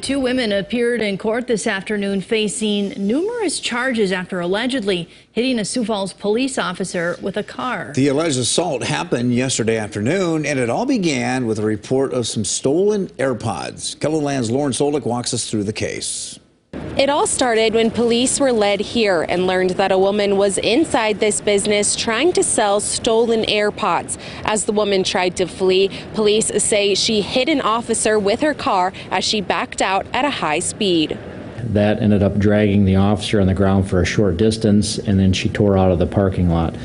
Two women appeared in court this afternoon facing numerous charges after allegedly hitting a Sioux Falls police officer with a car. The alleged assault happened yesterday afternoon, and it all began with a report of some stolen AirPods. KELOLAND's Lauren Soulek walks us through the case. It all started when police were led here and learned that a woman was inside this business trying to sell stolen AirPods. As the woman tried to flee, police say she hit an officer with her car as she backed out at a high speed. That ended up dragging the officer on the ground for a short distance, and then she tore out of the parking lot.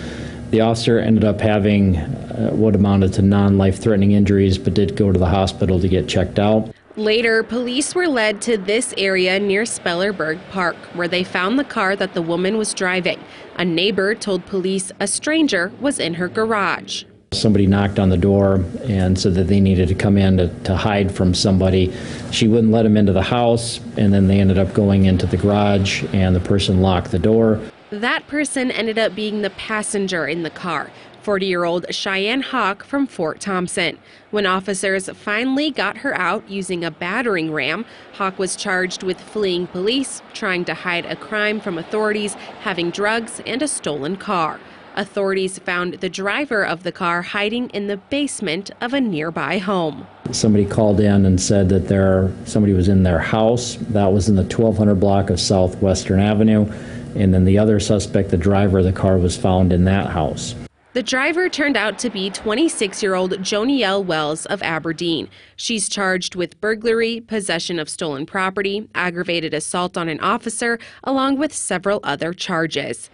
The officer ended up having uh, what amounted to non life threatening injuries, but did go to the hospital to get checked out. Later, police were led to this area near Spellerberg Park, where they found the car that the woman was driving. A neighbor told police a stranger was in her garage. Somebody knocked on the door and said that they needed to come in to, to hide from somebody. She wouldn't let them into the house, and then they ended up going into the garage, and the person locked the door. That person ended up being the passenger in the car, 40 year old Cheyenne Hawk from Fort Thompson. When officers finally got her out using a battering ram, Hawk was charged with fleeing police, trying to hide a crime from authorities, having drugs, and a stolen car. Authorities found the driver of the car hiding in the basement of a nearby home. Somebody called in and said that there somebody was in their house. That was in the 1200 block of Southwestern Avenue. And then the other suspect, the driver of the car, was found in that house. The driver turned out to be 26 year old Jonielle Wells of Aberdeen. She's charged with burglary, possession of stolen property, aggravated assault on an officer, along with several other charges.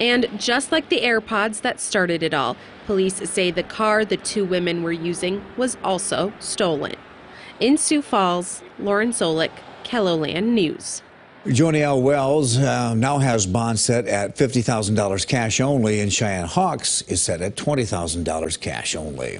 And just like the AirPods that started it all, police say the car the two women were using was also stolen. In Sioux Falls, Lauren Soulek, KELOLAND News. Jonielle Wells uh, now has bond set at $50,000 cash only, and Cheyenne Hawks is set at $20,000 cash only.